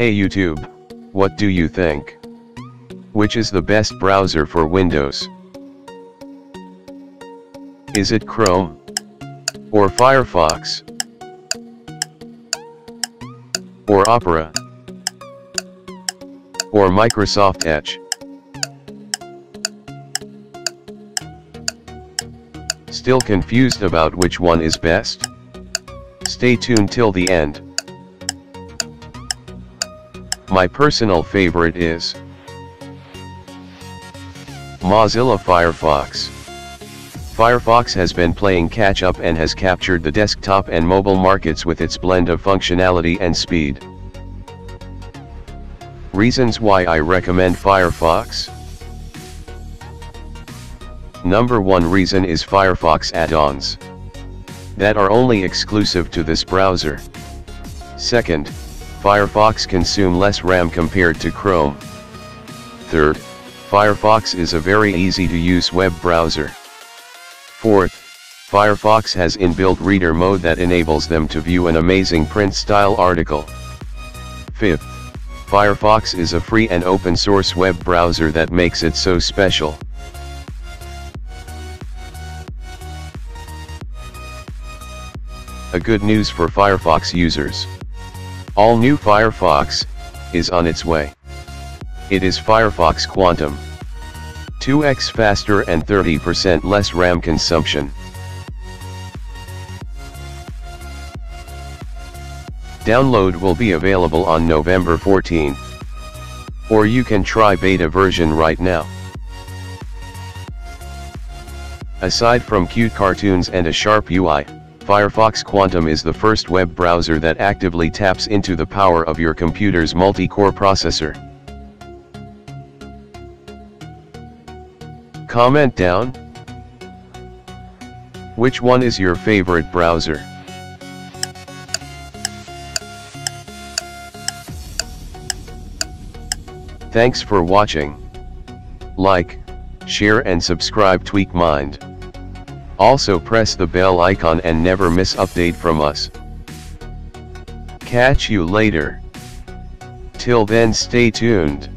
Hey YouTube, what do you think? Which is the best browser for Windows? Is it Chrome? Or Firefox? Or Opera? Or Microsoft Edge? Still confused about which one is best? Stay tuned till the end. My personal favorite is Mozilla Firefox. Firefox has been playing catch up and has captured the desktop and mobile markets with its blend of functionality and speed. Reasons why I recommend Firefox Number 1 reason is Firefox add-ons that are only exclusive to this browser. Second, Firefox consume less RAM compared to Chrome. Third, Firefox is a very easy to use web browser. Fourth, Firefox has inbuilt reader mode that enables them to view an amazing print style article. Fifth, Firefox is a free and open source web browser that makes it so special. A good news for Firefox users. All new Firefox, is on its way. It is Firefox Quantum. 2x faster and 30% less RAM consumption. Download will be available on November 14. Or you can try beta version right now. Aside from cute cartoons and a sharp UI, Firefox Quantum is the first web browser that actively taps into the power of your computer's multi-core processor. Comment down. Which one is your favorite browser? Thanks for watching. Like, share and subscribe Tweak Mind. Also press the bell icon and never miss update from us. Catch you later. Till then stay tuned.